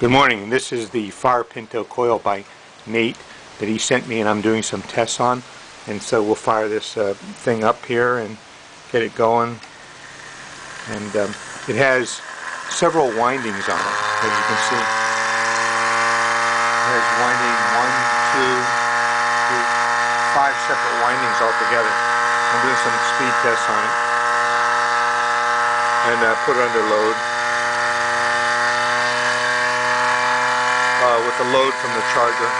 Good morning. This is the Fire Pinto coil by Nate that he sent me and I'm doing some tests on. And so we'll fire this uh, thing up here and get it going. And um, it has several windings on it, as you can see. It has winding one, two, three, five separate windings altogether. I'm doing some speed tests on it. And uh, put it under load. uh, with the load from the charger.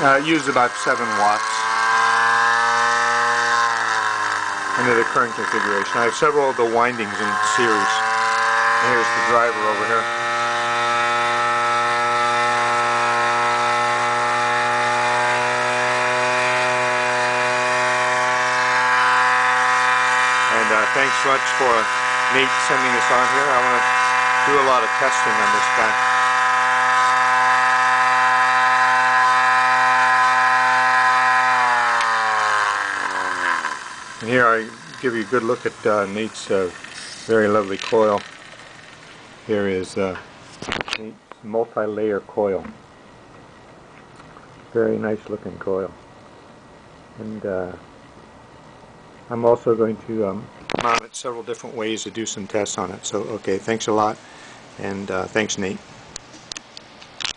Uh, it used about 7 watts under the current configuration. I have several of the windings in series. And here's the driver over here. And uh, thanks much for Nate sending us on here. I want to do a lot of testing on this guy. And here I give you a good look at uh, Nate's uh, very lovely coil. Here is uh, Nate's multi-layer coil. Very nice looking coil. And uh, I'm also going to um, mount it several different ways to do some tests on it. So, okay, thanks a lot, and uh, thanks, Nate.